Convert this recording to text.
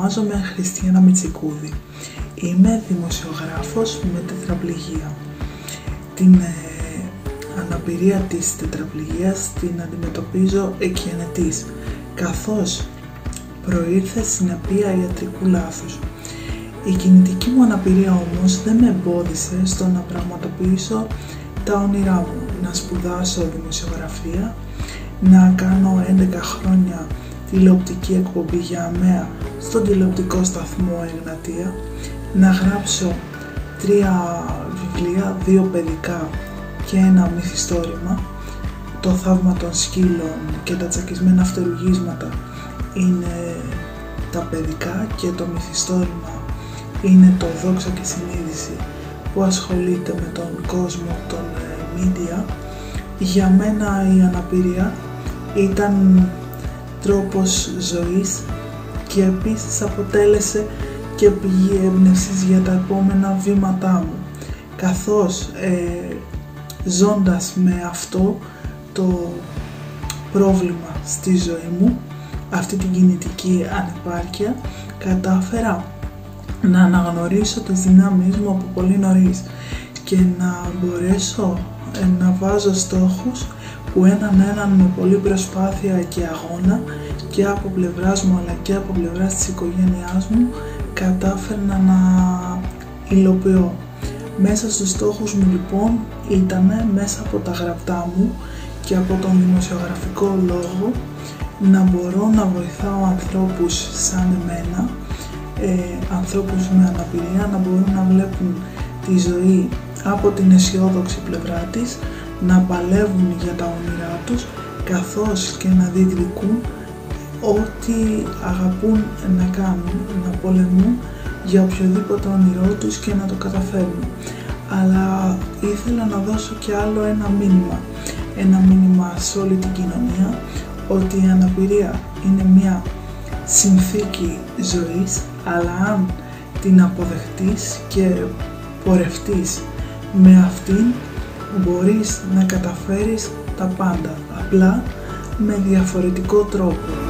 Ονομάζομαι Χριστιανά Μιτσικούδη. Είμαι δημοσιογράφος με τετραπληγία. Την ε, αναπηρία της τετραπληγίας την αντιμετωπίζω εκγενετής, καθώς προήρθε συνεπία ιατρικού λάθους. Η κινητική μου αναπηρία όμως δεν με εμπόδισε στο να πραγματοποιήσω τα όνειρά μου, να σπουδάσω δημοσιογραφία, να κάνω 11 χρόνια τηλεοπτική εκπομπή για αμαία στον τηλεοπτικό σταθμό Εγνατία, να γράψω τρία βιβλία, δύο παιδικά και ένα μυθιστόρημα, το θαύμα των σκύλων και τα τσακισμένα φτερουγίσματα είναι τα παιδικά και το μυθιστόρημα είναι το δόξα και συνείδηση που ασχολείται με τον κόσμο των media. Για μένα η αναπηρία ήταν τρόπος ζωής και επίσης αποτέλεσε και πηγή έμπνευσης για τα επόμενα βήματά μου. Καθώς ε, ζώντας με αυτό το πρόβλημα στη ζωή μου αυτή την κινητική ανεπάρκεια κατάφερα να αναγνωρίσω τις δυνάμεις μου από πολύ νωρίς και να μπορέσω ε, να βάζω στόχους που έναν έναν με πολλή προσπάθεια και αγώνα και από πλευράς μου αλλά και από πλευράς της οικογένειάς μου κατάφερνα να υλοποιώ. Μέσα στους στόχους μου λοιπόν ήταν μέσα από τα γραπτά μου και από τον δημοσιογραφικό λόγο να μπορώ να βοηθάω ανθρώπους σαν εμένα, ε, ανθρώπους με αναπηρία, να μπορούν να βλέπουν τη ζωή από την αισιόδοξη πλευρά της, να παλεύουν για τα όνειρά τους, καθώς και να διεκδικούν ό,τι αγαπούν να κάνουν, να πολεμούν για οποιοδήποτε όνειρό τους και να το καταφέρουν. Αλλά ήθελα να δώσω και άλλο ένα μήνυμα, ένα μήνυμα σε όλη την κοινωνία, ότι η αναπηρία είναι μια συνθήκη ζωής, αλλά αν την αποδεχτείς και πορευτείς με αυτήν, μπορείς να καταφέρεις τα πάντα, απλά με διαφορετικό τρόπο.